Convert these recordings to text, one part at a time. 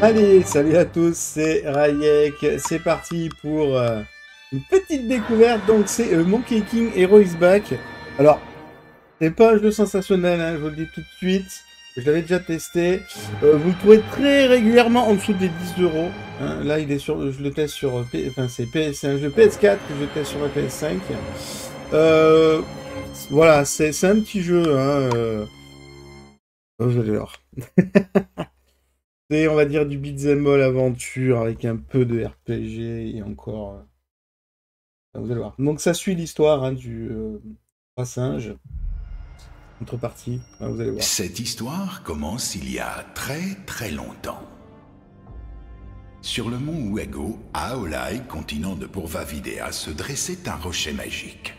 Allez, salut à tous, c'est Rayek. C'est parti pour euh, une petite découverte. Donc, c'est euh, Monkey King Hero is Back. Alors, c'est pas un jeu sensationnel, hein, je vous le dis tout de suite. Je l'avais déjà testé. Euh, vous le trouvez très régulièrement en dessous des 10 euros. hein. Là, il est sur, je le teste sur, euh, P- enfin, c'est un jeu PS4 que je teste sur la PS5. Euh, voilà, c'est un petit jeu. Hein, euh... Oh, je. C'est, on va dire, du beat'em all aventure avec un peu de RPG et encore. euh, Vous allez voir. Donc, ça suit l'histoire hein, du euh, roi singe. Contrepartie, hein, vous allez voir. Cette histoire commence il y a très très longtemps. Sur le mont Uego, à Aolai, continent de Purva-Videa, se dressait un rocher magique.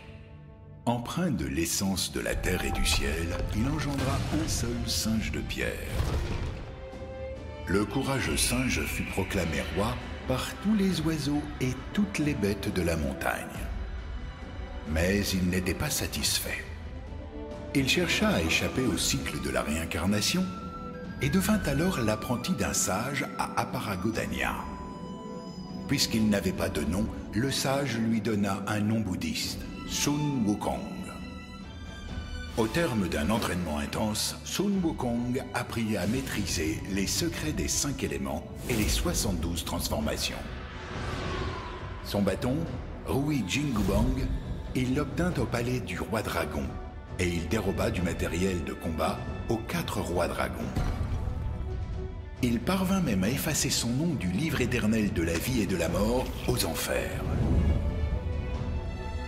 Empreint de l'essence de la terre et du ciel, il engendra un seul singe de pierre. Le courageux singe fut proclamé roi par tous les oiseaux et toutes les bêtes de la montagne. Mais il n'était pas satisfait. Il chercha à échapper au cycle de la réincarnation et devint alors l'apprenti d'un sage à Aparagodania. Puisqu'il n'avait pas de nom, le sage lui donna un nom bouddhiste, Sun Wukong. Au terme d'un entraînement intense, Sun Wukong apprit à maîtriser les secrets des cinq éléments et les 72 transformations. Son bâton, Rui Jingubang, il l'obtint au palais du roi dragon et il déroba du matériel de combat aux quatre rois dragons. Il parvint même à effacer son nom du livre éternel de la vie et de la mort aux enfers.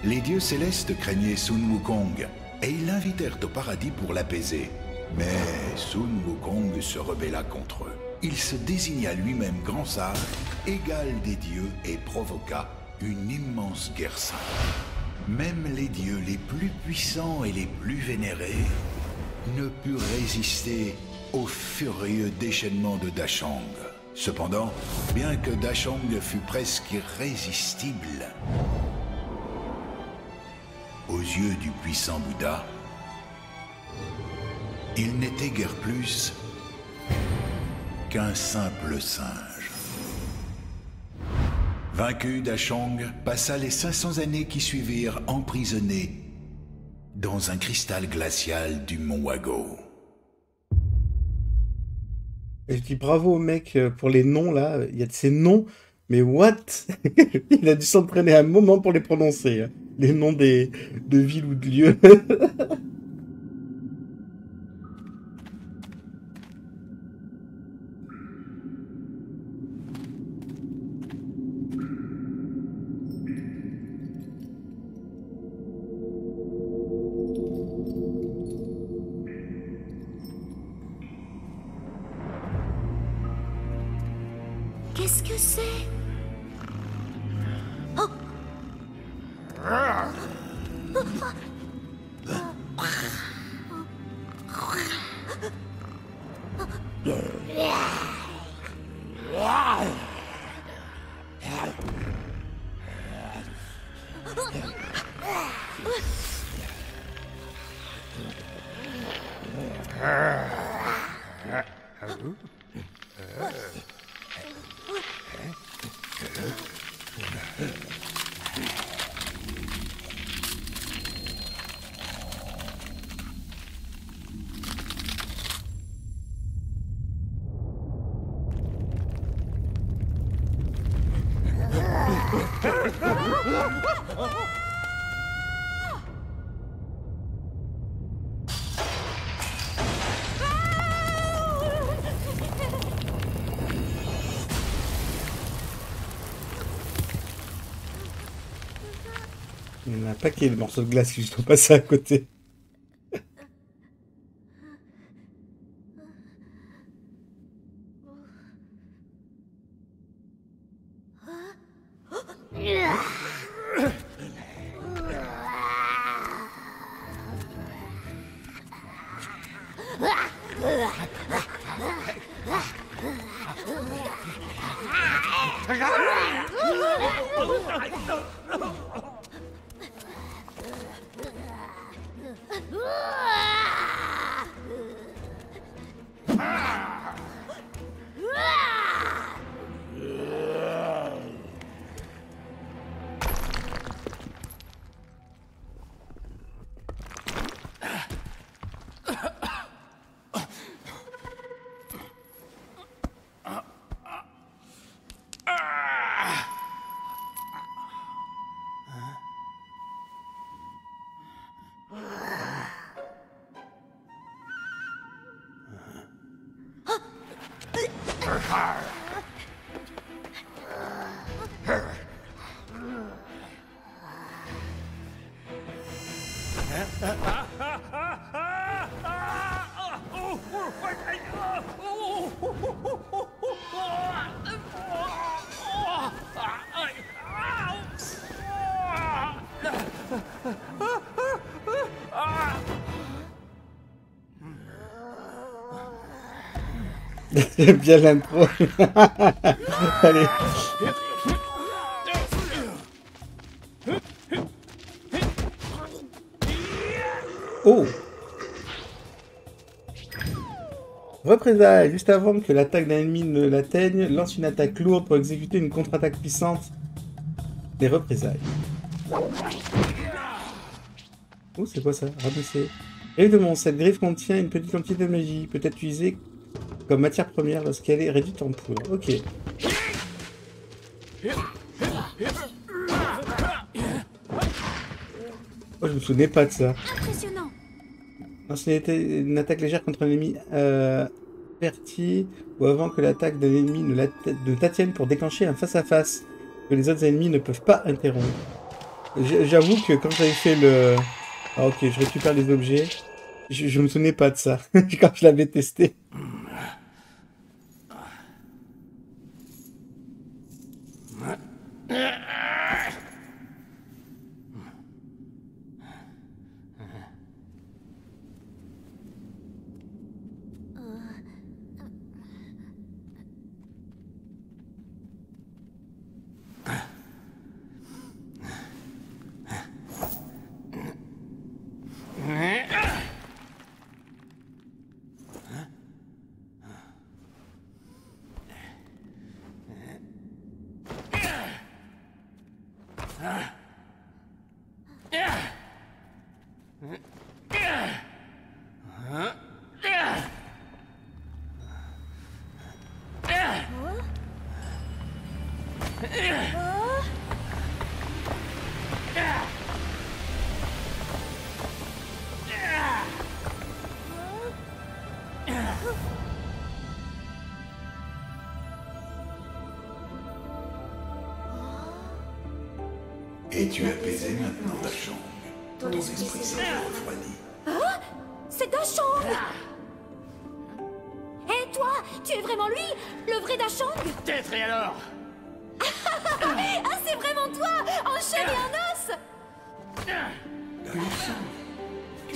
Les dieux célestes craignaient Sun Wukong et ils l'invitèrent au paradis pour l'apaiser. Mais Sun Wukong se rebella contre eux. Il se désigna lui-même grand sage, égal des dieux, et provoqua une immense guerre sainte. Même les dieux les plus puissants et les plus vénérés ne purent résister au furieux déchaînement de Dachang. Cependant, bien que Dachang fût presque irrésistible, aux yeux du puissant Bouddha, il n'était guère plus qu'un simple singe. Vaincu, Dachang passa les 500 années qui suivirent emprisonné dans un cristal glacial du mont Wago. Et je dis bravo au mec euh, pour les noms là. Il y a de ces noms, mais what? Il a dû s'entraîner un moment pour les prononcer. Les noms des de villes ou de lieux. Il y en a un paquet de morceaux de glace qui sont passés à côté. J'aime bien l'intro. Allez. Oh Représailles, juste avant que l'attaque d'un ennemi ne l'atteigne, lance une attaque lourde pour exécuter une contre-attaque puissante. Les représailles. Oh, c'est quoi ça? Rabaisser. Évidemment, cette griffe contient une petite quantité de magie, peut être utilisée comme matière première lorsqu'elle est réduite en poudre. Ok. Oh, je me souvenais pas de ça. Impressionnant. Lancer une attaque légère contre un ennemi euh, averti ou avant que l'attaque d'un ennemi ne, t'attienne pour déclencher un face-à-face que les autres ennemis ne peuvent pas interrompre. J'avoue que quand j'avais fait le... Ah ok, je récupère les objets. Je, je me souvenais pas de ça quand je l'avais testé.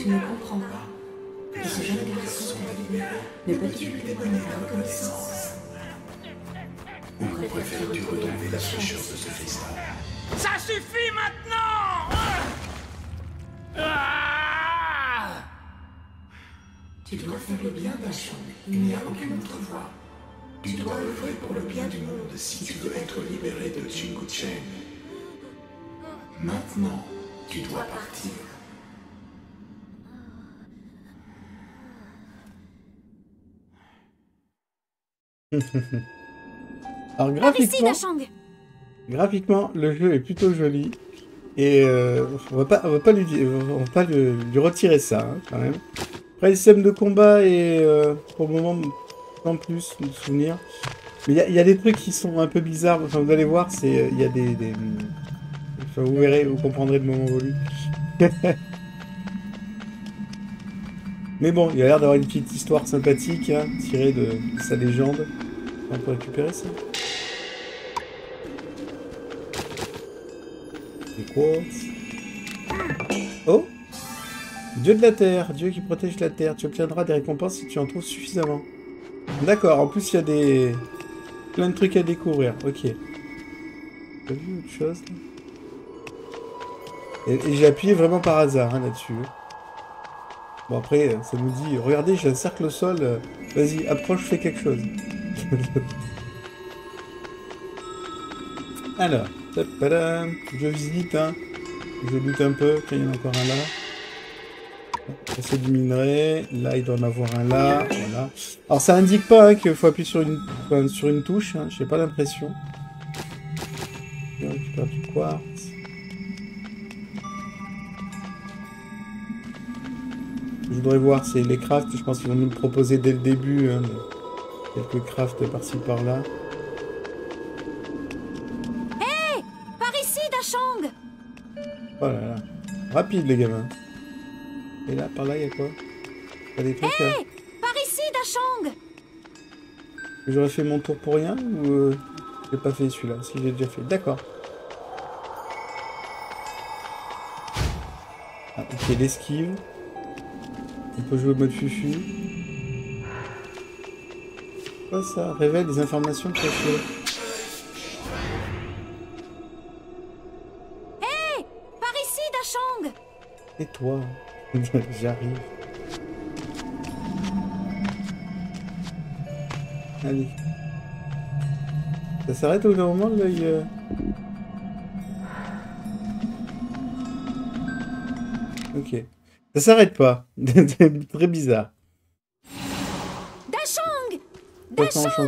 Tu ne comprends pas. Que ce jeune garçon ne peut-tu lui témoigner la reconnaissance Ou préfères-tu retrouver la fraîcheur de ce cristal Ça suffit maintenant Ah Tu dois faire le bien, Dachang. Il n'y a aucune autre voie. Tu dois œuvrer pour le bien du monde si tu veux être libéré de Jingu Chen. Maintenant, tu dois partir. Alors graphiquement, graphiquement, le jeu est plutôt joli. Et euh, on va pas, on va pas lui, on va pas lui, lui retirer ça, hein, quand même. Après, le système de combat est, euh, pour le moment, en plus, de souvenir. Mais il y a- il y, a des trucs qui sont un peu bizarres. Enfin, vous allez voir, c'est, euh, il y a des, des- Enfin, vous verrez, vous comprendrez le moment voulu. Mais bon, il a l'air d'avoir une petite histoire sympathique, hein, tirée de, sa légende. On peut récupérer ça. Des quartz. Oh Dieu de la Terre, Dieu qui protège la Terre. Tu obtiendras des récompenses si tu en trouves suffisamment. D'accord, en plus il y a des... plein de trucs à découvrir. Ok. T'as vu autre chose là? Et, et j'ai appuyé vraiment par hasard hein, là-dessus. Bon après, ça nous dit, regardez, j'ai un cercle au sol, euh, vas-y, approche, fais quelque chose. Alors, je visite, hein. Je doute un peu qu'il y en a encore un là. C'est du minerai. Là, il doit en avoir un là. Voilà. Alors, ça indique pas hein, qu'il faut appuyer sur une, sur une touche. Hein. J'ai pas l'impression. Je récupère du quartz. Je voudrais voir, c'est les crafts, je pense qu'ils vont nous le proposer dès le début. hein, Quelques crafts par-ci par-là. Par ici, Dachang Oh là là. Rapide les gamins. Et là, par là, il y a quoi? Des trucs euh, Par ici, Dachang J'aurais fait mon tour pour rien ou euh, j'ai pas fait celui-là? Si j'ai déjà fait. D'accord. Ah, ok, l'esquive. On peut jouer au mode fufu. Quoi ça Révèle des informations cachées. Par ici, Dachang Et toi J'arrive. Allez. Ça s'arrête au bout d'un moment l'œil euh Ça s'arrête pas. C'est Très bizarre.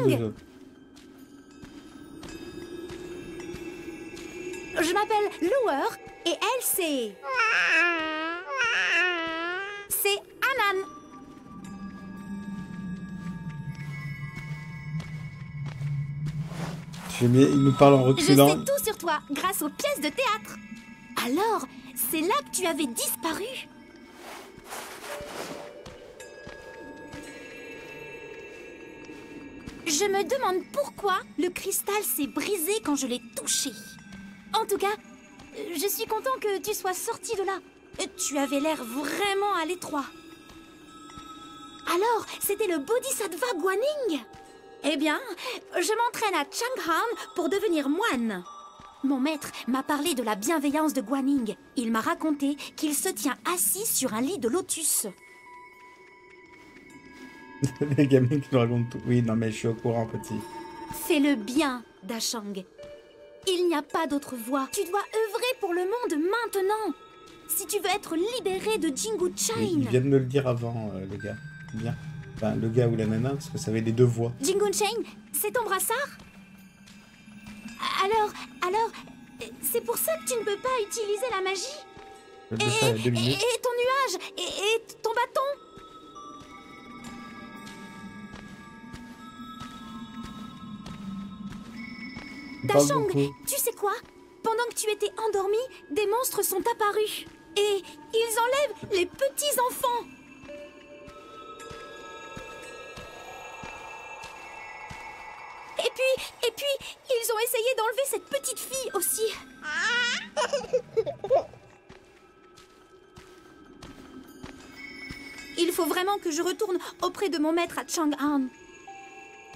Les autres. Je m'appelle Lower et elle, c'est... C'est Anan. J'aime bien, il nous parle en Je reculant. sais tout sur toi grâce aux pièces de théâtre. Alors, c'est là que tu avais disparu? Je me demande pourquoi le cristal s'est brisé quand je l'ai touché. En tout cas, je suis content que tu sois sorti de là. Euh, Tu avais l'air vraiment à l'étroit. Alors, c'était le Bodhisattva Guaning Eh bien, je m'entraîne à Changhan pour devenir moine. Mon maître m'a parlé de la bienveillance de Guaning. Il m'a raconté qu'il se tient assis sur un lit de lotus. les gamins qui nous racontent tout. Oui, non, mais je suis au courant, petit. Fais le bien, Dachang. Il n'y a pas d'autre voie. Tu dois œuvrer pour le monde maintenant. Si tu veux être libéré de Jingu Chain. il vient de me le dire avant, euh, le gars. Bien. Enfin, le gars ou la nana, parce que ça avait les deux voix. Jingun Chain, c'est ton brassard? Alors, alors, c'est pour ça que tu ne peux pas utiliser la magie? Et, ton nuage? Et, et ton bâton? Dachang, tu sais quoi? Pendant que tu étais endormi, des monstres sont apparus. Et ils enlèvent les petits enfants. Et puis, et puis, ils ont essayé d'enlever cette petite fille aussi. Il faut vraiment que je retourne auprès de mon maître à Chang'an.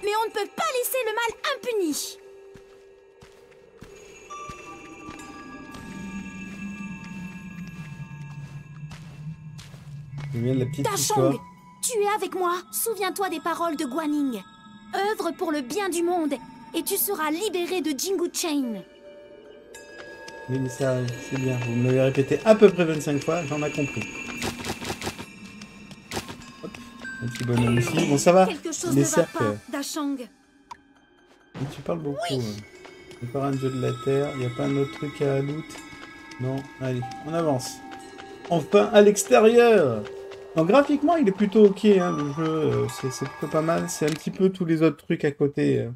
Mais on ne peut pas laisser le mal impuni. Tu es avec moi. Souviens-toi des paroles de Guaning. Œuvre pour le bien du monde et tu seras libéré de Jingu Chain. Oui, mais ça, c'est bien. Vous me l'avez répété à peu près 25 fois, j'en ai compris. Hop, un petit bonhomme ici. Bon, ça va. Quelque chose Les va pas. Mais tu parles beaucoup. hein. Encore un jeu de la Terre. Il n'y a pas un autre truc à loot Non. Allez, on avance. Enfin, à l'extérieur Non, graphiquement, il est plutôt ok, hein, le jeu. euh, C'est plutôt pas mal. C'est un petit peu tous les autres trucs à côté euh,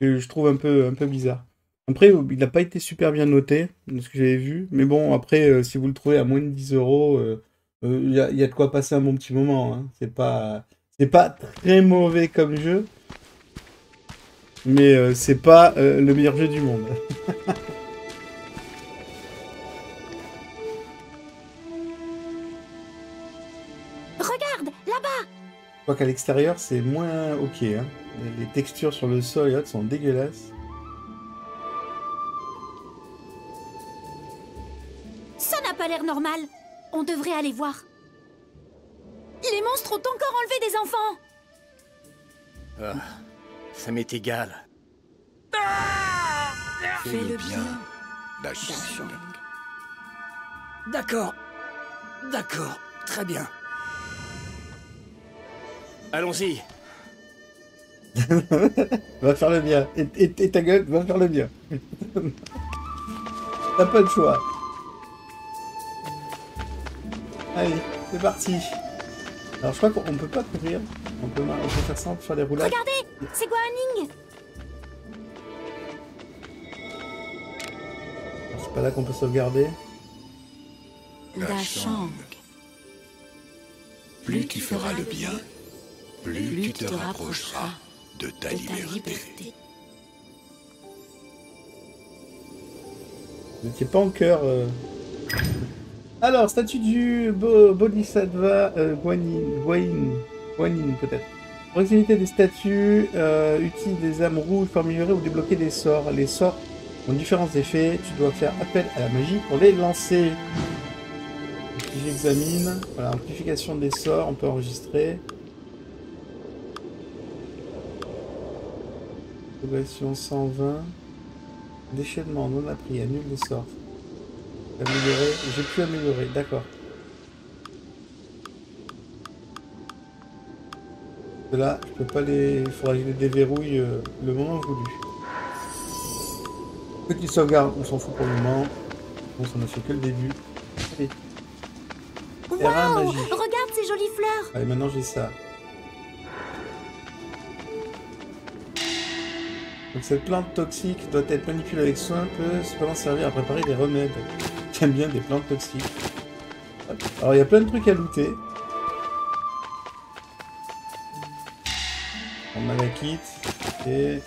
que je trouve un peu, bizarre. Après, il n'a pas été super bien noté, de ce que j'avais vu. Mais bon, après, euh, si vous le trouvez à moins de 10 euros, il y, a- de quoi passer un bon petit moment. hein. C'est pas, pas très mauvais comme jeu. Mais c'est pas le meilleur jeu du monde. Je crois qu'à l'extérieur, c'est moins ok. Hein. Les- textures sur le sol et autres sont dégueulasses. Ça n'a pas l'air normal. On devrait aller voir. Les monstres ont encore enlevé des enfants. Ça m'est égal. Fais le bien. D'accord. D'accord. Très bien. Allons-y. Va faire le bien. Et, et- et ta gueule, va faire le bien. T'as pas le choix. Allez, c'est parti. Alors je crois qu'on peut pas courir. On peut, on peut faire ça, on peut faire des roulades. Regardez, C'est Guaning C'est pas là qu'on peut sauvegarder. Dachang. Plus tu feras le bien, plus tu te rapprocheras de ta de ta liberté. liberté. Vous n'étiez pas en cœur. euh. Alors, statut du Bo- Bodhisattva euh, Guanyin, Guanyin, Guanyin peut-être. Proximité des statues, euh, utilise des âmes rouges pour améliorer ou débloquer des sorts. Les sorts ont différents effets. Tu dois faire appel à la magie pour les lancer. J'examine, voilà, amplification des sorts, on peut enregistrer. Progression 120. Déchaînement non appris, annule les sorts. Améliorer, j'ai pu améliorer, d'accord. Là, je peux pas les. Il faudra que je les déverrouille euh, le moment voulu. Petite sauvegarde, on s'en fout pour le moment. Bon, ça n'a fait que le début. Allez, magique. Regarde ces jolies fleurs allez maintenant j'ai ça. Donc cette plante toxique doit être manipulée avec soin, peut cependant servir à préparer des remèdes. J'aime bien des plantes toxiques. Hop. Alors il y a plein de trucs à looter. On a la kit et...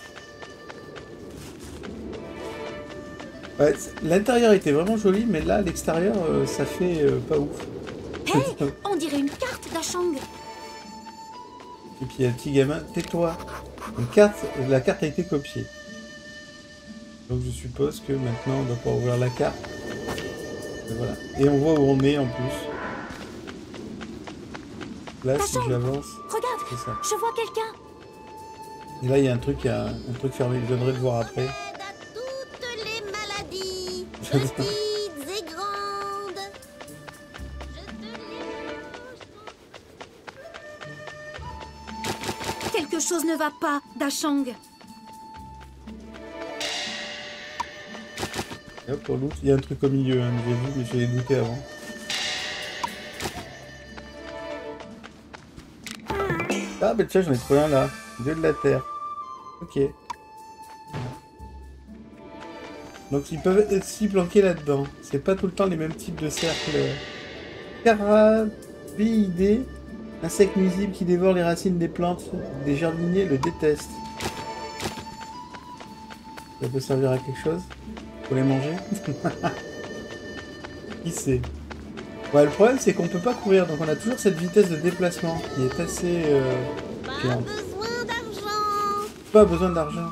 Ouais, L'intérieur était vraiment joli, mais là, l'extérieur, euh, ça fait euh, pas ouf. On dirait une carte d'Achang Et puis il y a le petit gamin, tais-toi. Une carte, la carte a été copiée. Donc je suppose que maintenant on doit pouvoir ouvrir la carte. Et voilà. Et on voit où on est en plus. Là, si j'avance, Regarde ça. Je vois quelqu'un Et là, il y a un truc, un, un truc fermé. Je viendrai le voir après. à toutes les maladies, va pas, Dachang Et hop, pour il y a un truc au milieu, hein, mais j'ai douté avant. Ah, bah tiens, j'en ai trouvé un là. Dieu de la terre. Ok. Donc ils peuvent être si planqués là-dedans. C'est pas tout le temps les mêmes types de cercles. Carabéidés, insecte nuisible qui dévore les racines des plantes. Des jardiniers le détestent. Ça peut servir à quelque chose? Faut les manger? Qui sait? Ouais, le problème c'est qu'on peut pas courir, donc on a toujours cette vitesse de déplacement qui est assez... Euh, Pas besoin d'argent. Pas besoin d'argent.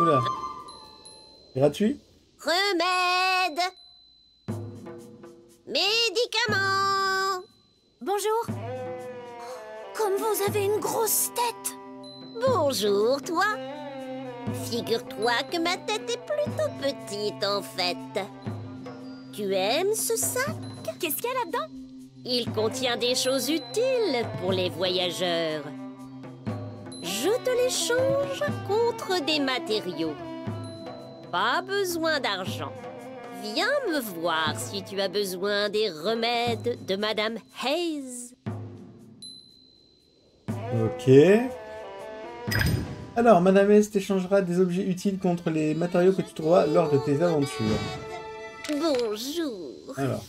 Oula. Gratuit? Remède. Médicaments. Bonjour Comme vous avez une grosse tête Bonjour, toi. Figure-toi que ma tête est plutôt petite en fait. Tu aimes ce sac? Qu'est-ce qu'il y a là-dedans? Il contient des choses utiles pour les voyageurs. Je te les change contre des matériaux. Pas besoin d'argent. Viens me voir si tu as besoin des remèdes de Madame Hayes. Ok. Alors, Madame S t'échangera des objets utiles contre les matériaux que tu trouveras lors de tes aventures. Bonjour. Alors.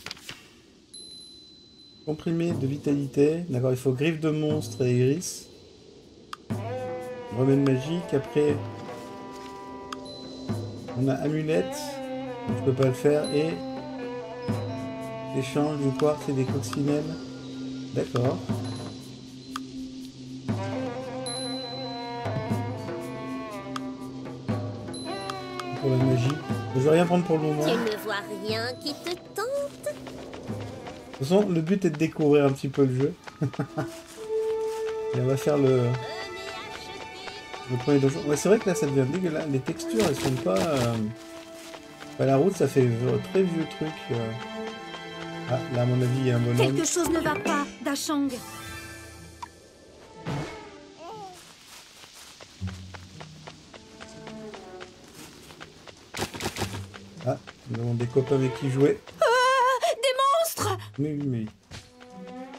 Comprimé de vitalité. D'accord, il faut griffe de monstre et iris. Remède magique. Après, on a amulette. Je peux pas le faire. Et échange du quartz et des coccinelles. D'accord. Pour la magie. Je vais rien prendre pour le moment. Tu ne vois rien qui te tente De toute façon, le but est de découvrir un petit peu le jeu. Et on va faire le, le premier donjon. Ouais, c'est vrai que là, ça devient dégueulasse. Les textures, elles sont pas... euh, bah, la route, ça fait très vieux truc. euh. Ah, là, à mon avis, il y a un bonhomme. Quelque chose ne va pas, Dachang Des copains avec qui jouer. Ah, des monstres Mais oui, mais.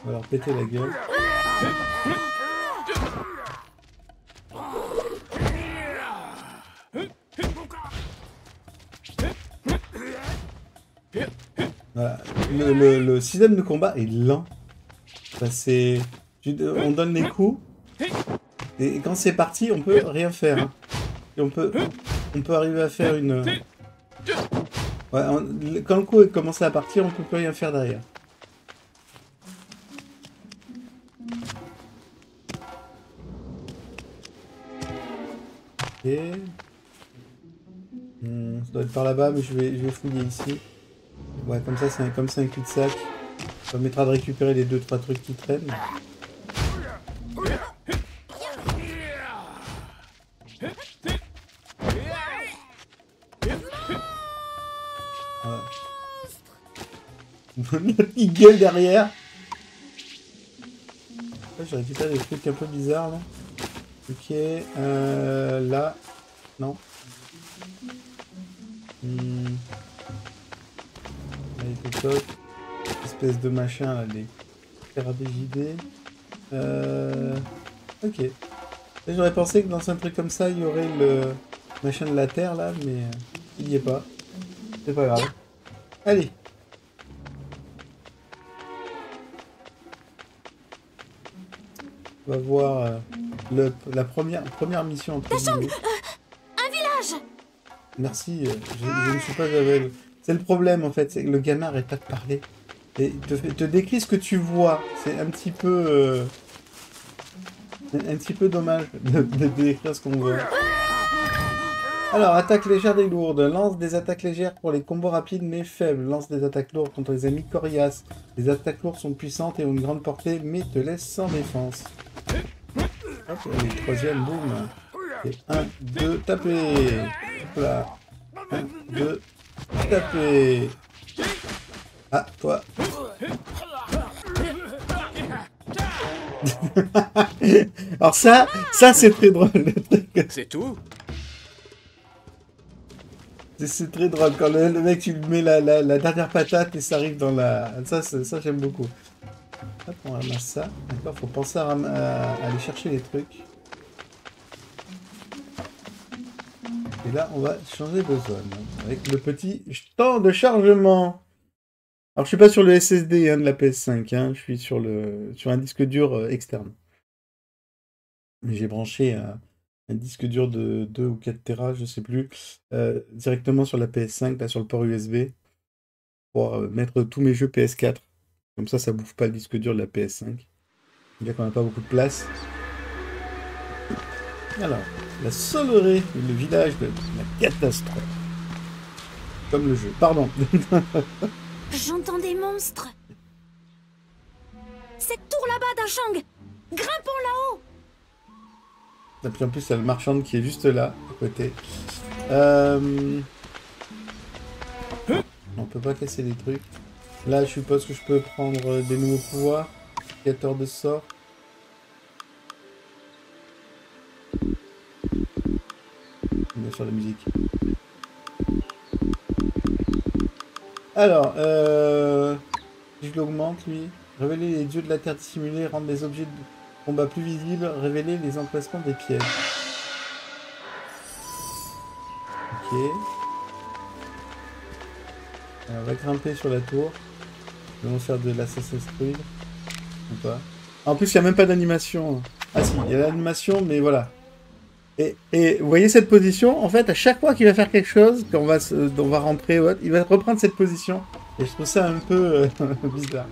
On va leur péter la gueule. Voilà. Le, système de combat est lent. C'est... On donne les coups. Et quand c'est parti, on peut rien faire. Hein. Et on peut, on peut arriver à faire une... Ouais, quand le coup est commencé à partir, on peut plus rien faire derrière. Ok. Hmm, ça doit être par là-bas, mais je vais, je vais fouiller ici. Ouais, comme ça, c'est un, un cul-de-sac. Ça permettra de récupérer les deux trois trucs qui traînent. Il gueule derrière. Là, je récupère des trucs un peu bizarres là. Ok, euh, là, non. Hmm. Espèce de machin là, les carabéjidés. Euh... Ok. J'aurais pensé que dans un truc comme ça, il y aurait le machin de la terre là, mais il n'y est pas. C'est pas grave. Allez. Va voir euh, le, la première, première mission entre guillemets. Un village Merci, euh, je, je ne suis pas aveugle. C'est le problème en fait, c'est que le gamin arrête pas de parler. Et te, décrit ce que tu vois. C'est un petit peu. euh, un, un petit peu dommage de, de décrire ce qu'on voit. Alors, attaque légère et lourde. Lance des attaques légères pour les combos rapides mais faibles. Lance des attaques lourdes contre les ennemis coriaces. Les attaques lourdes sont puissantes et ont une grande portée mais te laissent sans défense. Hop, et troisième, boum. Et 1, 2, taper. Hop là. 1, 2, taper. Ah, toi. Alors ça, ça c'est très drôle. C'est tout? C'est- très drôle quand le, le mec tu lui mets la, la, la dernière patate et ça arrive dans la. Ça, c'est- ça j'aime beaucoup. Hop, on ramasse ça. D'accord, faut penser à, aller chercher les trucs. Et là, on va changer de zone avec le petit temps de chargement. Alors, je suis pas sur le SSD hein, de la PS5, hein, je suis sur le sur un disque dur euh, externe. Mais J'ai branché un, disque dur de 2 ou 4 Tera, je sais plus, euh, directement sur la PS5, là sur le port USB, pour euh, mettre tous mes jeux PS4. Comme ça, ça bouffe pas le disque dur de la PS5. Bien qu'on n'a pas beaucoup de place. Alors, la Solerée, le village de la catastrophe. Comme le jeu. Pardon. J'entends des monstres. Cette tour là-bas d'Achang Grimpons là-haut Et puis en plus, il y a le marchand qui est juste là, à côté. Euh... On peut pas casser les trucs. Là, je suppose que je peux prendre euh, des nouveaux pouvoirs. Créateur de sorts. Bien sûr, la musique. Alors, euh... je l'augmente, lui. Révéler les dieux de la terre dissimulés, rendre les objets de combat plus visibles, révéler les emplacements des pièges. Ok. Alors, on va grimper sur la tour. Nous allons faire de l'Assassin's Creed. Ou pas. En plus, il n'y a même pas d'animation. Ah si, il y a l'animation, mais voilà. Et, et vous voyez cette position En fait, à chaque fois qu'il va faire quelque chose, qu'on va, se- on va rentrer, il va reprendre cette position. Et je trouve ça un peu euh, bizarre.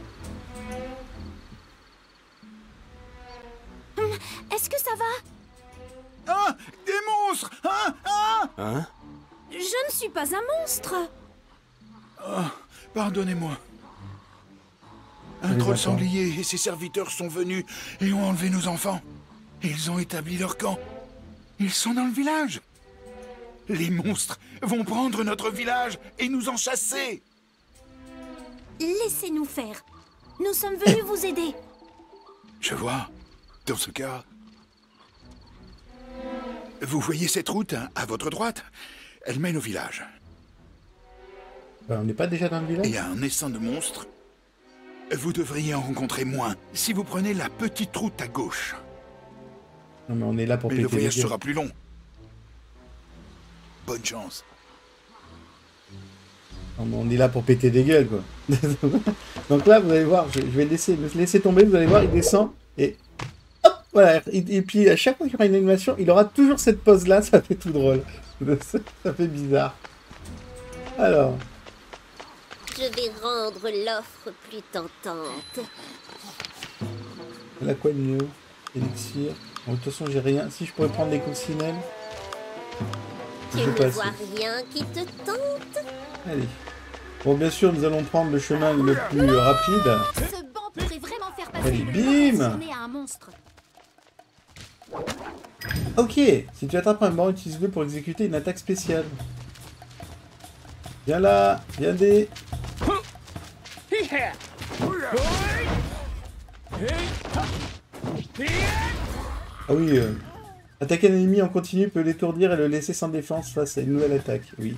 Est-ce que ça va? Ah Des monstres Ah Ah Hein? Je ne suis pas un monstre Pardonnez-moi. Un troll sanglier et ses serviteurs sont venus et ont enlevé nos enfants. Ils ont établi leur camp. Ils sont dans le village. Les monstres vont prendre notre village et nous en chasser. Laissez-nous faire. Nous sommes venus vous aider. Je vois. Dans ce cas... Vous voyez cette route hein, à votre droite Elle mène au village. Bah, on n'est pas déjà dans le village? Il y a un essaim de monstres. Vous devriez en rencontrer moins si vous prenez la petite route à gauche. Non, mais on est là pour Mais péter le voyage sera plus long. Bonne chance. On on est là pour péter des gueules, quoi. Donc là, vous allez voir, je, vais le laisser, laisser tomber, vous allez voir, il descend, et hop, voilà. Et, et puis, à chaque fois qu'il y aura une animation, il aura toujours cette pose-là, ça fait tout drôle. Ça fait bizarre. Alors, Je vais rendre l'offre plus tentante. là, quoi de mieux Élixir. Bon, de toute façon, j'ai rien. Si je pourrais prendre des coccinelles. Tu Je ne vois rien qui te tente Allez. Bon, bien sûr, nous allons prendre le chemin le plus rapide. Ce banc pourrait vraiment faire passer Allez, bim à un monstre. Ok, si tu attrapes un banc, utilise-le pour exécuter une attaque spéciale. Viens là, viens des... Ah oui, euh, attaquer un ennemi en continu peut l'étourdir et le laisser sans défense face à une nouvelle attaque, oui.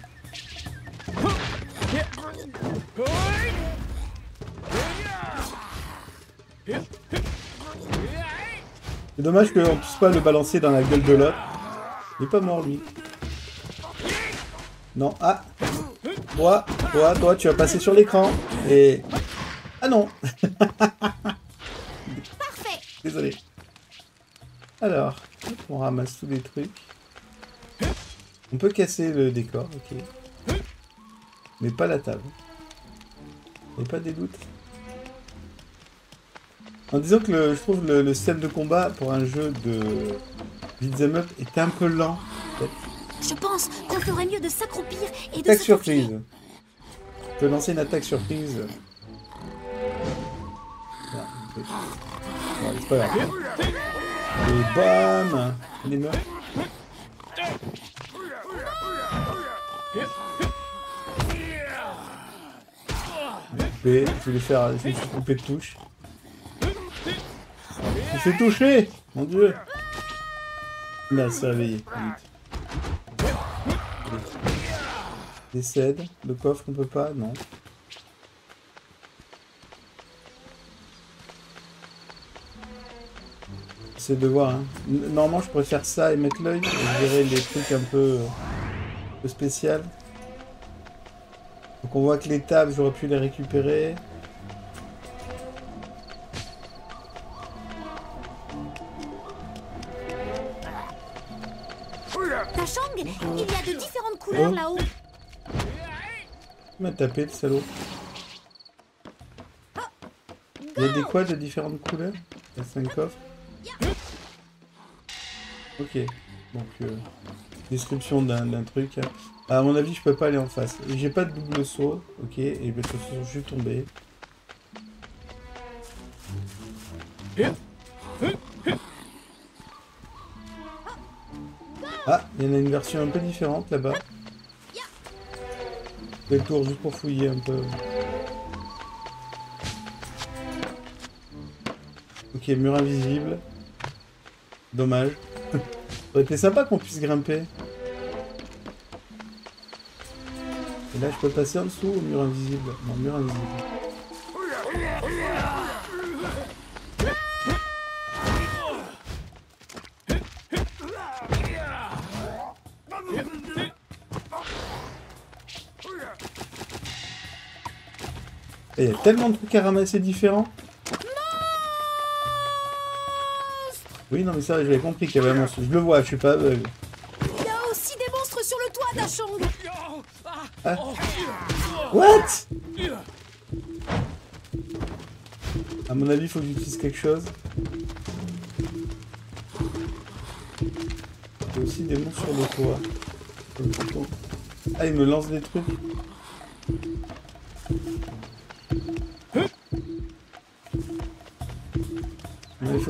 C'est dommage qu'on puisse pas le balancer dans la gueule de l'autre. Il est pas mort lui. Non, ah Toi, toi, toi, tu vas passer sur l'écran. Et... Ah non Parfait Désolé. Alors, on ramasse tous les trucs. On peut casser le décor, ok. Mais pas la table. Et pas des doutes. En disant que le- je trouve le, le système de combat pour un jeu de beat'em up est un peu lent. Je pense qu'on ferait mieux de s'accroupir et de Attaque se surprise. Je peux lancer une attaque surprise. Ah, ok. Bon, c'est pas grave. Et bam Il est mort. Je vais lui faire. Je vais lui couper de touche. Il s'est touché Mon dieu Il a. Vite. Décède. Le coffre, on peut pas Non. C'est de voir. Hein. Normalement, je pourrais faire ça et mettre l'œil. et gérer les trucs un peu, un peu spécial. Donc on voit que les tables, j'aurais pu les récupérer. Tachang, il y a de différentes couleurs Oh. là-haut. M'a tapé le salaud. Il y a des quoi de différentes couleurs? Il y a 5 coffres. Ok. Donc, euh, description d'un truc. À mon avis, je peux pas aller en face. J'ai pas de double saut. Ok? Et de façon, je suis tombé. Ah, il y en a une version un peu différente là-bas. Je fais le tour juste pour fouiller un peu. Ok, mur invisible. Dommage. Ça aurait été sympa qu'on puisse grimper. Et là, je peux passer en dessous au mur invisible. Non, mur invisible. Tellement de trucs à ramasser différents. Oui, non, mais ça, j'avais compris qu'il y avait un monstre. Je le vois, je suis pas aveugle. Il y a aussi des monstres sur le toit, Tachang. What? À mon avis, il faut que j'utilise quelque chose. Il y a aussi des monstres sur le toit. Ah, il me lance des trucs.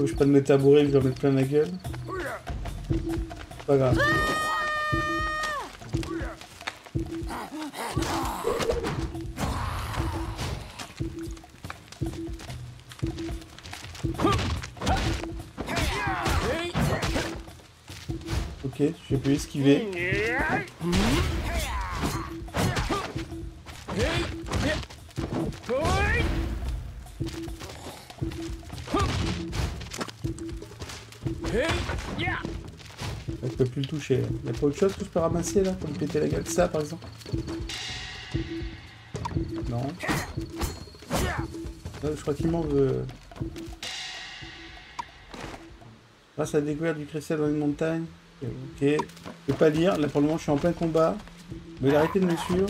Je prenne mes tabourets et que je plein la gueule. Pas grave. Ok, je peux esquiver. Toucher. Il a pas autre chose que je peux ramasser là pour me péter la gueule Ça par exemple? Non. Euh, je crois qu'il m'en veut. Grâce à la découverte du cristal dans une montagne. Ok. Je peux pas lire. Là pour le moment je suis en plein combat. Mais il a arrêté de me suivre.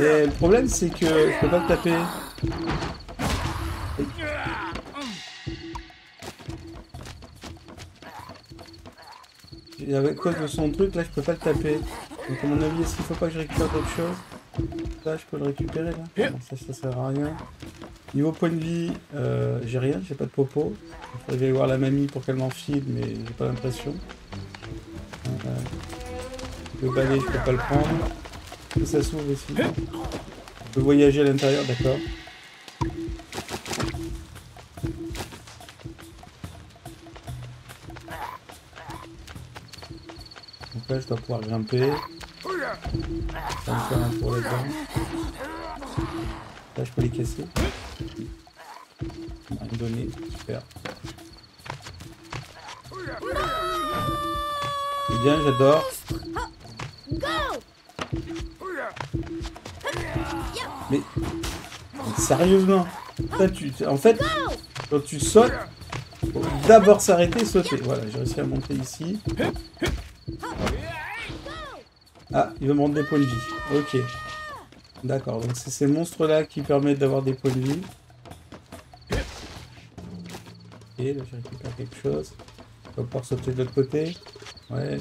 Et le problème c'est que je peux pas le taper. Et avec cause de son truc, là je peux pas le taper. Donc à mon avis, est-ce qu'il faut pas que je récupère d'autres choses? Là je peux le récupérer là Non, ça, ça sert à rien. Niveau point de vie, euh, j'ai rien, j'ai pas de popo. Il faudrait j'aille voir la mamie pour qu'elle m'en file, mais j'ai pas l'impression. Euh, le balai, je peux pas le prendre. Et ça s'ouvre ici. Je peux voyager à l'intérieur, d'accord. Je dois pouvoir grimper. Un. Là, je peux les casser. Me donner, super. C'est bien, j'adore. Mais sérieusement, tu, en fait, quand tu sautes, d'abord s'arrêter et sauter. Voilà, j'ai réussi à monter ici. Ah, il va me rendre des points de vie. Ok. D'accord, donc c'est ces monstres-là qui permettent d'avoir des points de vie. Ok, là je récupère quelque chose. On va pouvoir sauter de l'autre côté. Ouais.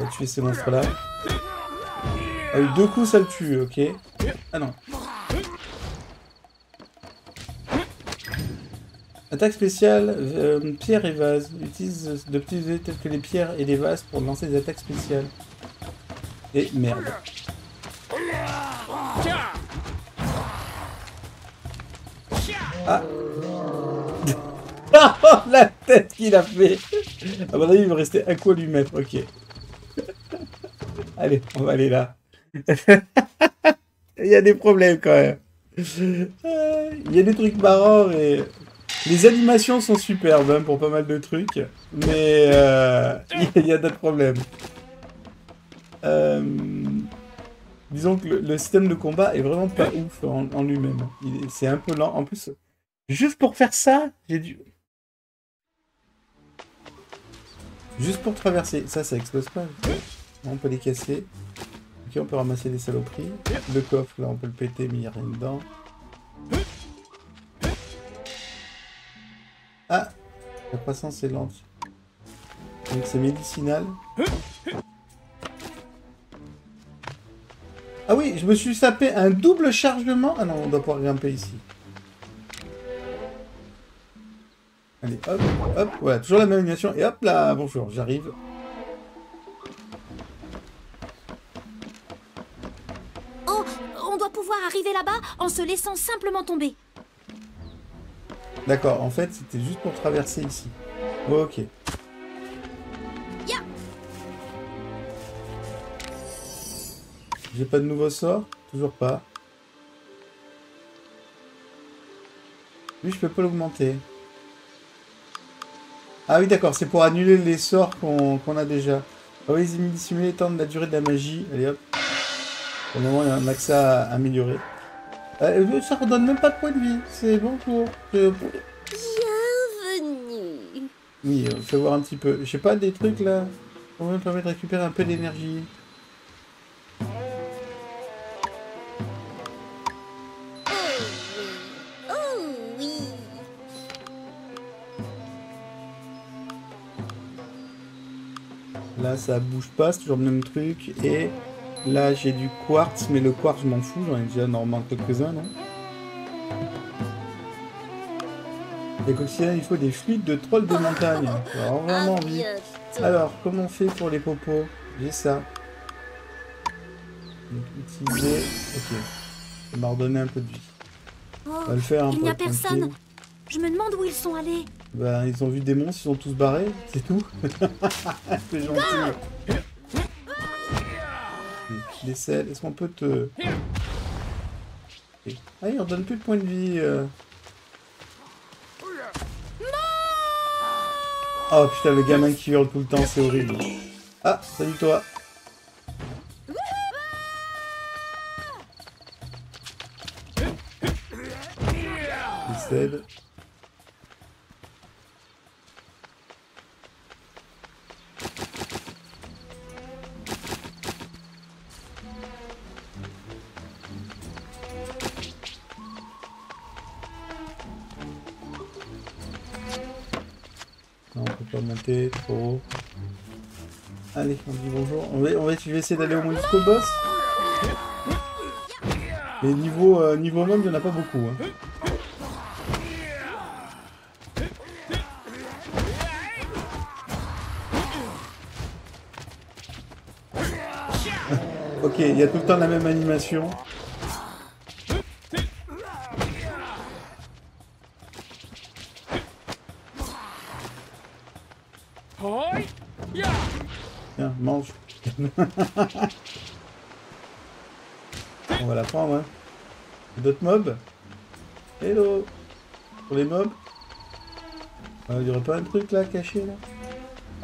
On va tuer ces monstres-là. Ah oui, deux coups ça le tue, ok. Ah non. Attaque spéciale, euh, pierre et vase. Utilise de petits objets tels que les pierres et les vases pour lancer des attaques spéciales. Et merde. Ah La tête qu'il a fait À mon avis, il me restait un coup à lui mettre, ok. Allez, on va aller là. il y a des problèmes quand même. Il y a des trucs marrants, mais... Les animations sont superbes hein, pour pas mal de trucs, mais euh, il y a d'autres problèmes. Euh, disons que le, système de combat est vraiment pas ouf en, lui-même. C'est un peu lent. En plus, juste pour faire ça, j'ai dû... Juste pour traverser. Ça, ça explose pas. On peut les casser. Ok, on peut ramasser des saloperies. Le coffre, là, on peut le péter, mais il n'y a rien dedans. Ah La croissance est lente. Donc c'est médicinal. Ah oui, je me suis sapé un double chargement. Ah non, on doit pouvoir grimper ici. Allez, hop, hop, voilà, toujours la même animation. Et hop là, bonjour, j'arrive. Oh, on doit pouvoir arriver là-bas en se laissant simplement tomber. D'accord, en fait, c'était juste pour traverser ici. Ok. J'ai pas de nouveau sort Toujours pas. Lui, je peux pas l'augmenter. Ah oui, d'accord, c'est pour annuler les sorts qu'on a déjà. Ah oui, les dissimulés étendent la durée de la magie. Allez hop. Pour le moment, il y a un accès à améliorer. Euh, ça redonne même pas de points de vie. C'est bon pour... euh, pour- Bienvenue. Oui, euh, fais voir un petit peu. Je sais pas, des trucs là. On va me permettre de récupérer un peu d'énergie. Ça bouge pas, c'est toujours le même truc. Et là, j'ai du quartz, mais le quartz, je m'en fous. J'en ai déjà normalement quelques-uns, non Les coccinelles, il faut des fluides de troll de montagne. J'ai vraiment envie. Alors, comment on fait pour les popos? J'ai ça. Donc, utiliser. Ok. Ça m'a redonné un peu de vie. Oh, On va le faire un il peu. n'y a personne. Je me demande où ils sont allés. Bah, ils ont vu des monstres, ils ont tous barrés, c'est tout. c'est gentil. Décède, est-ce qu'on peut te... Ah, il en donne plus de points de vie. Euh. Oh putain, le gamin qui hurle tout le temps, c'est horrible. Ah, salut toi. Décède. Allez, on dit bonjour. On va, essayer d'aller au moins jusqu'au boss. Et niveau, euh, niveau même, il n'y en a pas beaucoup. hein. ok, il y a tout le temps la même animation. On va la prendre, hein. D'autres mobs Hello Pour les mobs Euh, Il y aurait pas un truc là caché là?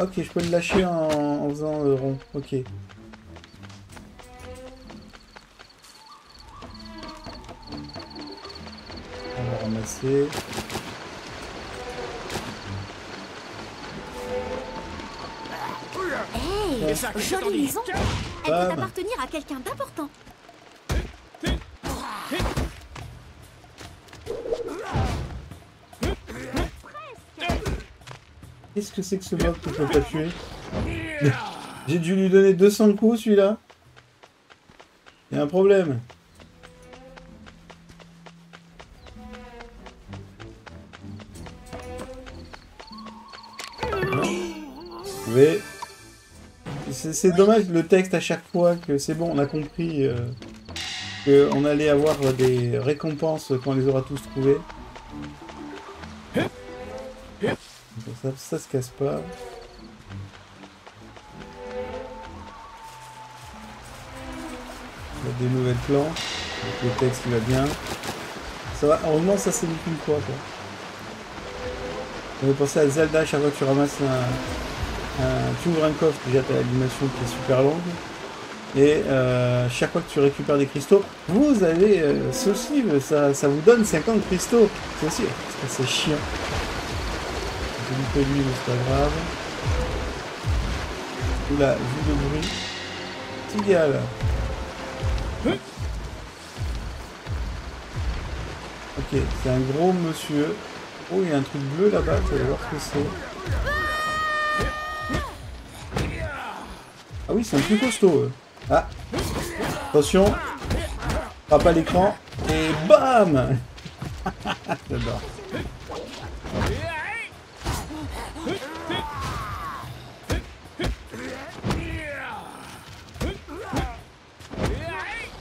Ok, je peux le lâcher en, en faisant euh, rond. Ok. On va ramasser. Jolie qu'on dit maison. Elle Bam. peut appartenir à quelqu'un d'important. Qu'est-ce que c'est que ce mob que je peux pas tuer J'ai dû lui donner 200 coups celui-là. Il y a un problème. C'est dommage le texte à chaque fois que c'est bon, on a compris euh, qu'on allait avoir des récompenses quand on les aura tous trouvés. Ça, se casse pas. Des nouvelles. Donc le texte va bien. Ça va, heureusement ça c'est qu'une fois quoi. On va penser à Zelda chaque fois que tu ramasses un. Tu ouvres un coffre, déjà t'as l'animation qui est super longue. Et euh, chaque fois que tu récupères des cristaux, vous avez euh, ceci, ça, ça vous donne 50 cristaux. C'est aussi, c'est chiant. J'ai lui, mais c'est pas grave. Oula, vu le bruit. Petit là. Ok, c'est un gros monsieur. Oh, il y a un truc bleu là-bas, tu vas voir ce que c'est. Ah oui, c'est un plus costaud. eux. Ah Attention Frappe à l'écran et bam J'adore.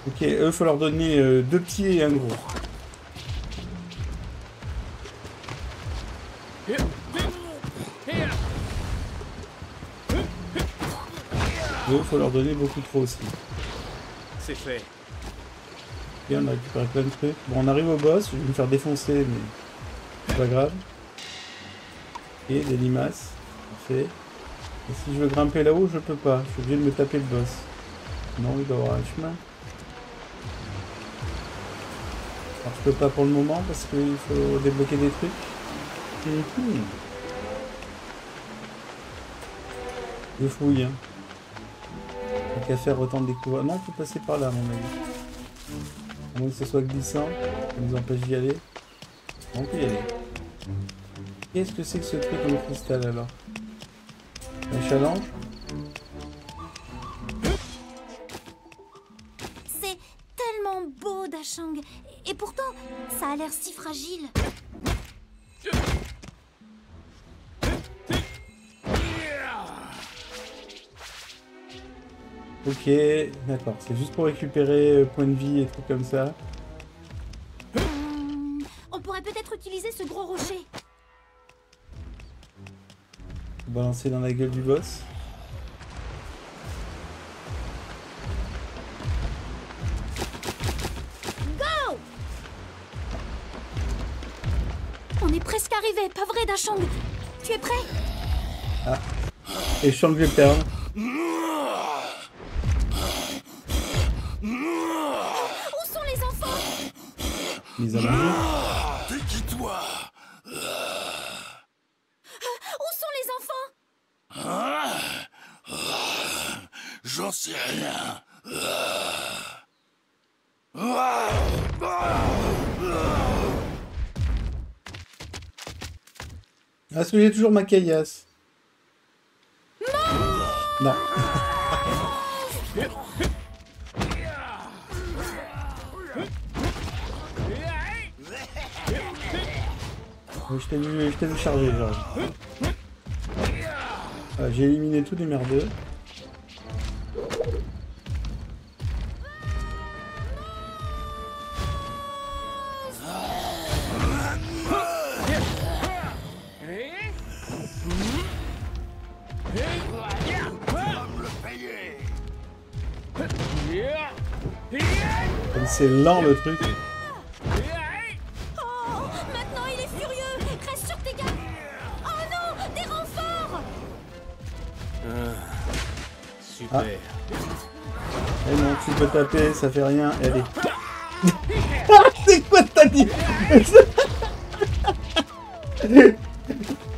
Ok, eux, faut leur donner euh, deux petits et un gros. Eux, faut leur donner beaucoup trop aussi. C'est fait. Et on a récupéré plein de trucs. Bon, on arrive au boss, je vais me faire défoncer, mais c'est pas grave. Et des limaces, parfait. Et si je veux grimper là-haut, je peux pas. Je suis obligé de me taper le boss. Non, il doit y avoir un chemin. Alors je peux pas pour le moment parce qu'il faut débloquer des trucs. Mhm. Je fouille. Hein. Qu'à faire autant de découvrir. Non, faut passer par là mon avis. À moins que ce soit glissant, ça nous empêche d'y aller. On peut. Qu'est-ce que c'est que ce truc en cristal alors? Un challenge? C'est tellement beau, Dachang. Et pourtant, ça a l'air si fragile. Ok, d'accord. C'est juste pour récupérer euh, points de vie et trucs comme ça. Hum, on pourrait peut-être utiliser ce gros rocher. Balancer dans la gueule du boss. Go On est presque arrivé, pas vrai, Dachang? Tu es prêt? Et je Euh, où sont les enfants? Euh, j'en sais rien. Euh, est-ce que j'ai toujours ma caillasse? Non. je t'ai vu, je t'ai vu charger. Ah, j'ai éliminé tous les merdeux. Comme c'est lent le truc. Taper, ça fait rien. Et allez. c'est quoi t'as dit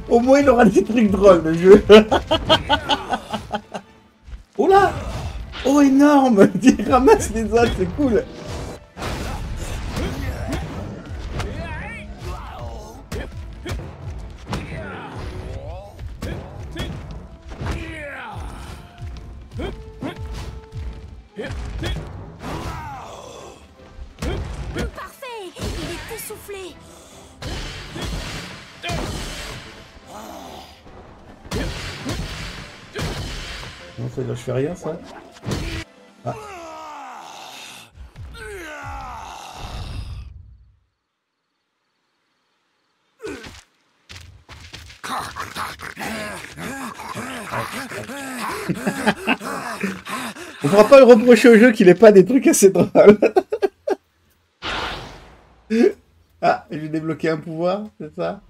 Au moins il aura des trucs drôles le jeu. oh là Oh énorme Il ramasse les autres, c'est cool. Fais rien ça Ah. On pourra pas le reprocher au jeu qu'il ait pas des trucs assez drôles. ah, j'ai débloqué un pouvoir, c'est ça?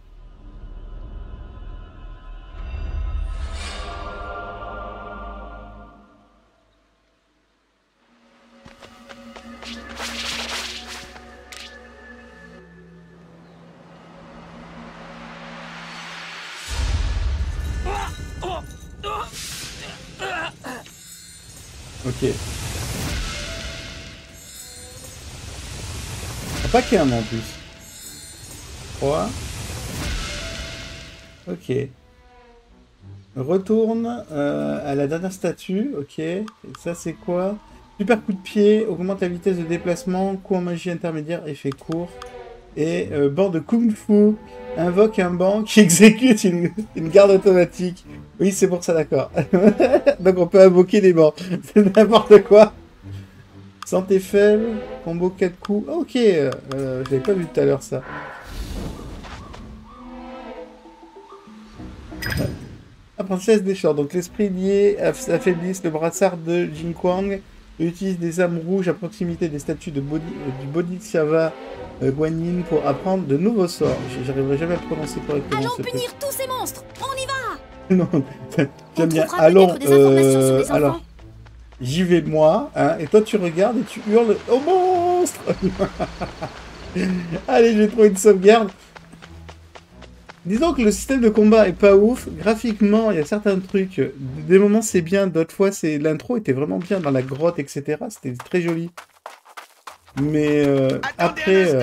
Ok. Un paquet en plus. 3. Ok. Retourne euh, à la dernière statue. Ok. Ça c'est quoi? Super coup de pied, augmente la vitesse de déplacement, coup en magie intermédiaire, effet court. Et euh, banc de Kung Fu, invoque un banc qui exécute une, une garde automatique. Oui, c'est pour ça, d'accord. Donc on peut invoquer des bancs. C'est n'importe quoi. Santé faible, combo 4 coups. Ah, ok, euh, je l'avais pas vu tout à l'heure ça. Apprentissage des shorts. Donc l'esprit lié aff- affaiblisse le brassard de Jin Kwang utilise des âmes rouges à proximité des statues de Bodhi, euh, du Bodhisattva euh, Guanyin pour apprendre de nouveaux sorts. J'arriverai jamais à prononcer correctement. Allons punir tous ces monstres On y va non, On j'aime bien. Allons, euh, alors, j'y vais moi, hein, et toi tu regardes et tu hurles au monstre Allez, je vais trouver une sauvegarde. Disons que le système de combat est pas ouf. Graphiquement, il y a certains trucs. Des moments c'est bien, d'autres fois c'est l'intro était vraiment bien dans la grotte, etc. C'était très joli. Mais euh, après, euh,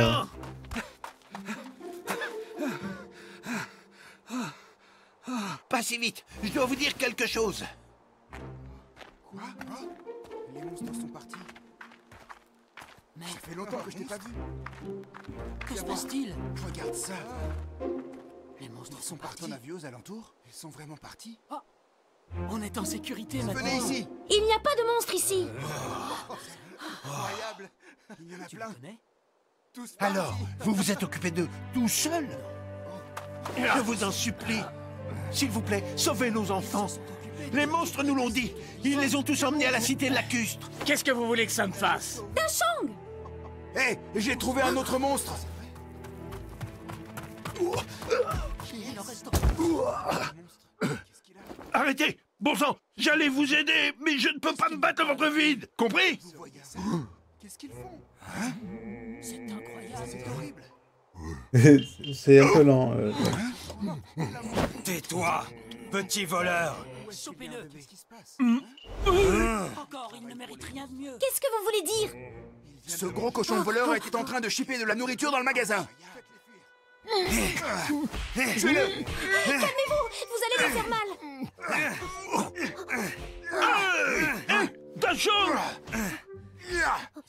Pas si vite, je dois vous dire quelque chose. Quoi? Les monstres sont partis. Mais Ça fait longtemps que je t'ai pas vu. que se passe-t-il? Regarde ça. Les monstres sont sont partis. On a vu aux alentours Ils sont vraiment partis On est en sécurité maintenant. Venez ici Il n'y a pas de monstre ici Incroyable Il y en a Tu plein le connais Tous. Alors, vous vous êtes occupé d'eux tout seul? Je vous en supplie. S'il vous plaît, sauvez nos enfants. Les monstres nous l'ont dit. Ils les ont tous emmenés à la cité lacustre. Qu'est-ce que vous voulez que ça me fasse? Dachang Hé J'ai trouvé un autre monstre Arrêtez Bon sang, j'allais vous aider, mais je ne peux pas me battre à votre vide. Compris? Qu'est-ce qu'ils font? C'est incroyable. C'est horrible c'est un peu lent. euh. Tais-toi, petit voleur. Chopez-le. Qu'est-ce qui se passe? Hein? Encore, il ne mérite rien de mieux. Qu'est-ce que vous voulez dire? Ce gros cochon voleur était en train de chipper de la nourriture dans le magasin. Calmez-vous Vous allez me faire mal Dachong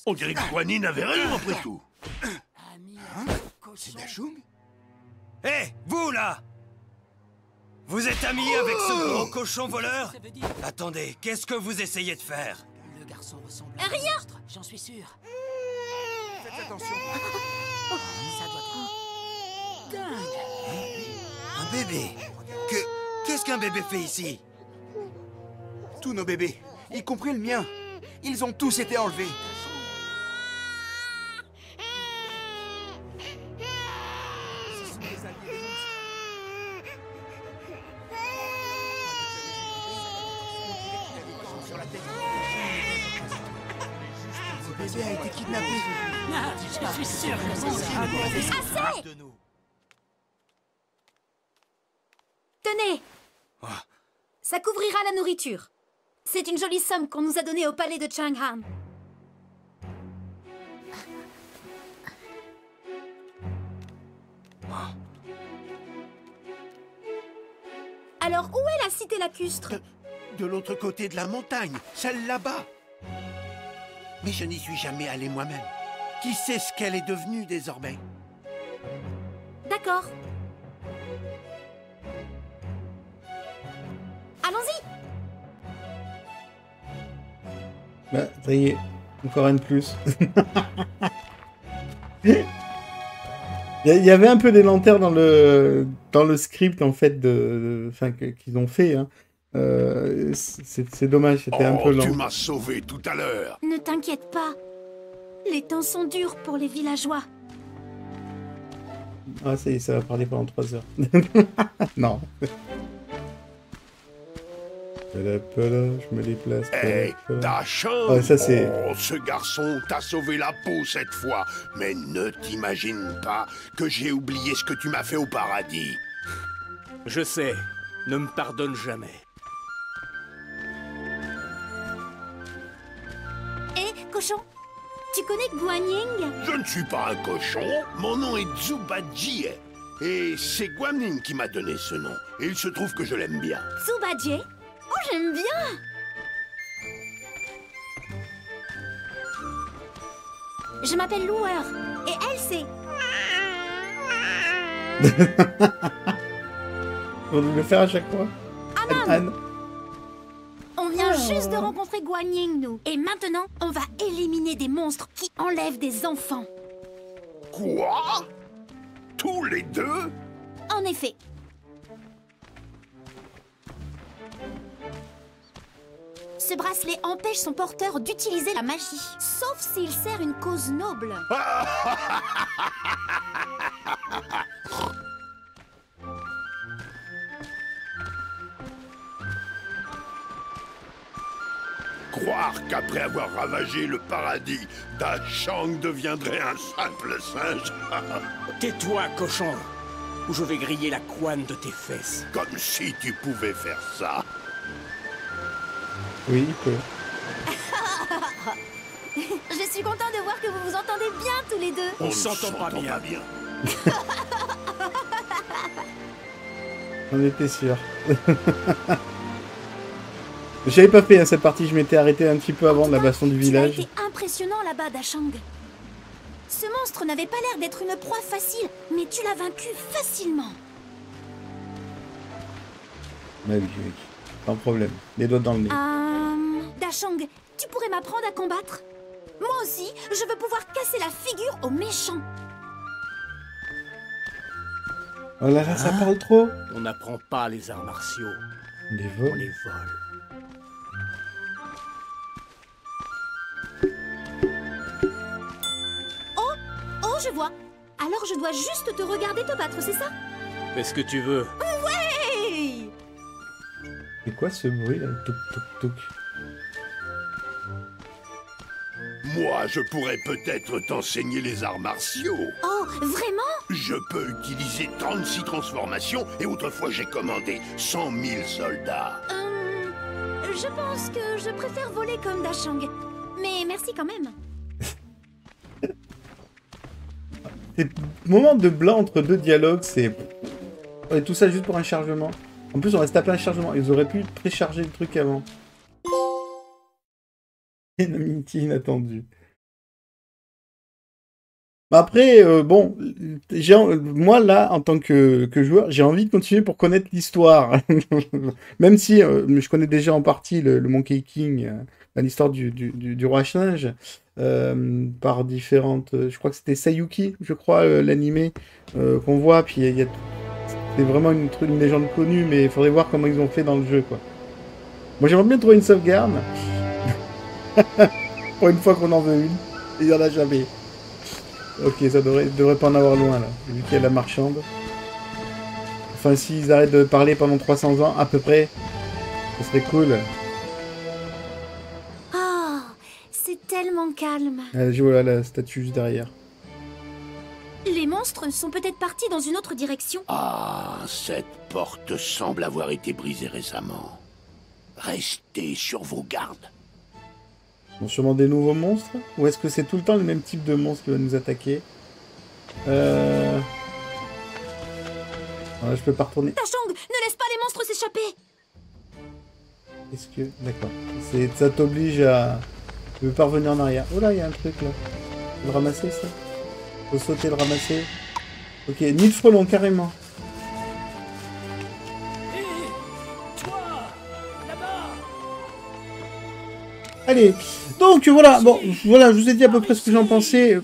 On dirait que Guanine avait raison après tout. C'est Dachung Hé, vous là Vous êtes amis avec ce gros cochon voleur Attendez, qu'est-ce que vous essayez de faire le garçon ressemble à un Rien. j'en suis sûr. Faites attention. Dingue. Un bébé Que... Qu'est-ce qu'un bébé fait ici? Tous nos bébés, y compris le mien, ils ont tous été enlevés. Tête. Ce bébé a été kidnappé. Ah, je suis sûr que c'est ça. Assez de Ça couvrira la nourriture. C'est une jolie somme qu'on nous a donnée au palais de Chang'an. Alors, où est la cité lacustre? De l'autre côté de la montagne, celle là-bas. Mais je n'y suis jamais allé moi-même. Qui sait ce qu'elle est devenue désormais? D'accord. Allons-y Bah, ça y est, encore un de plus. Il y, avait un peu des lanternes dans le, dans le script, en fait, de, enfin, qu'ils ont fait. Hein. Euh, c'est dommage, c'était un peu Oh, tu lent. m'as sauvé tout à l'heure. Ne t'inquiète pas. Les temps sont durs pour les villageois. Ah, ça y est, ça va parler pendant 3 heures. non. Je me déplace. Hé, pala. Dachang Ouais, ça, c'est- Oh, ce garçon t'a sauvé la peau cette fois. Mais ne t'imagine pas que j'ai oublié ce que tu m'as fait au paradis. Je sais, ne me pardonne jamais. Hé, cochon Tu connais Guan Ying Je ne suis pas un cochon. Mon nom est Zubadjie. Et c'est Guamning qui m'a donné ce nom. Et il se trouve que je l'aime bien. Tsubadje Oh, j'aime bien Je m'appelle Loueur. Et elle, c'est... On doit le faire à chaque fois. Anan Anne. On vient juste de rencontrer Guan Ying, nous. Et maintenant, on va éliminer des monstres qui enlèvent des enfants. Quoi? Tous les deux? En effet. Ce bracelet empêche son porteur d'utiliser la magie, sauf s'il sert une cause noble. Croire qu'après avoir ravagé le paradis, Dachang deviendrait un simple singe Tais-toi, cochon, ou je vais griller la couenne de tes fesses. Comme si tu pouvais faire ça. Oui, il peut. Je suis content de voir que vous vous entendez bien tous les deux. On ne s'entend pas bien. On était sûr. J'avais pas fait hein, cette partie, je m'étais arrêté un petit peu avant la baston du village. été impressionnant là-bas, Dachang. Ce monstre n'avait pas l'air d'être une proie facile, mais tu l'as vaincu facilement. Bah oui, oui. Sans problème. Les doigts dans le nez. Dachang, tu pourrais m'apprendre à combattre? Moi aussi, je veux pouvoir casser la figure aux méchants. Oh là là, ça parle trop? On n'apprend pas les arts martiaux, Les on vols. les vole. Oh, je vois. Alors je dois juste te regarder te battre, c'est ça? Fais ce que tu veux. Hey C'est quoi ce bruit là? Touk touk touk. Moi, je pourrais peut-être t'enseigner les arts martiaux. Oh, vraiment? Je peux utiliser 36 transformations et autrefois j'ai commandé 100 000 soldats. Euh, Je pense que je préfère voler comme Dachang. Mais merci quand même. Ces moments de blanc entre deux dialogues, c'est... Et tout ça juste pour un chargement. En plus, on reste à plein chargement. Ils auraient pu précharger le truc avant. Une amitié inattendue. Après, euh, bon, moi là, en tant que, joueur, j'ai envie de continuer pour connaître l'histoire. Même si euh, je connais déjà en partie le, Monkey King, euh, l'histoire du, du, du, roi singe, par différentes. Je crois que c'était Sayuki, je crois, l'animé qu'on voit. Puis il y a, c'est vraiment une, une légende connue, mais il faudrait voir comment ils ont fait dans le jeu, quoi. Moi, j'aimerais bien trouver une sauvegarde. pour une fois qu'on en veut une. Il y en a jamais. Ok, ça devrait, devrait pas en avoir loin là, vu qu'il y a la marchande. Enfin, s'ils arrêtent de parler pendant 300 ans, à peu près, ce serait cool. Ah, c'est tellement calme. Euh, je vois la statue juste derrière. Les monstres sont peut-être partis dans une autre direction. Ah, cette porte semble avoir été brisée récemment. Restez sur vos gardes. Bon, sûrement des nouveaux monstres Ou est-ce que c'est tout le temps le même type de monstre qui va nous attaquer Euh... Je peux pas retourner. Ne laisse pas les monstres s'échapper. Est-ce que... D'accord. C'est... Ça t'oblige à... Je veux pas revenir en arrière. Oh là, il y a un truc là. Faut le ramasser ça Faut sauter, le ramasser. Ok, nid de frelon, carrément. Allez, donc voilà, bon, voilà, je vous ai dit à peu près ce que j'en pensais.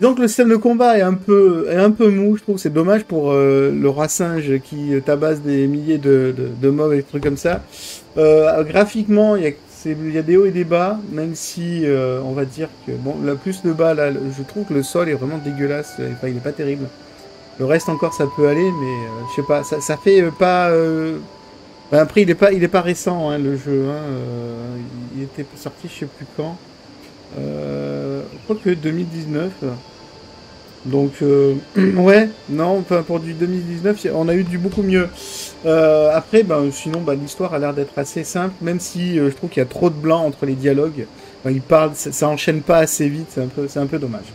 Donc le système de combat est un peu, est un mou, je trouve. C'est dommage pour euh, le roi singe qui tabasse des milliers de, de, mobs et des trucs comme ça. Euh, graphiquement, il y, a, des hauts et des bas, même si euh, on va dire que bon, plus le bas, je trouve que le sol est vraiment dégueulasse. Enfin, il est pas terrible. Le reste encore, ça peut aller, mais je sais pas, ça, fait pas. Ben, après, il est pas, il est pas récent hein, le jeu. Hein, euh, il était sorti, je sais plus quand. Euh, je crois que 2019. Donc, euh, ouais, non, enfin, pour du 2019, c'est- on a eu du beaucoup mieux. Euh, après, ben, sinon, ben, l'histoire a l'air d'être assez simple, même si euh, je trouve qu'il y a trop de blanc entre les dialogues. Ben, ils parlent, ça, ça enchaîne pas assez vite, c'est un un peu dommage.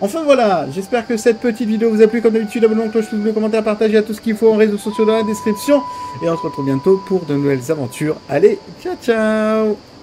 Enfin voilà, j'espère que cette petite vidéo vous a plu. Comme d'habitude, abonnement, cloche, pouce bleu, partagez à tout ce qu'il faut en réseaux sociaux dans la description. Et on se retrouve bientôt pour de nouvelles aventures. Allez, ciao ciao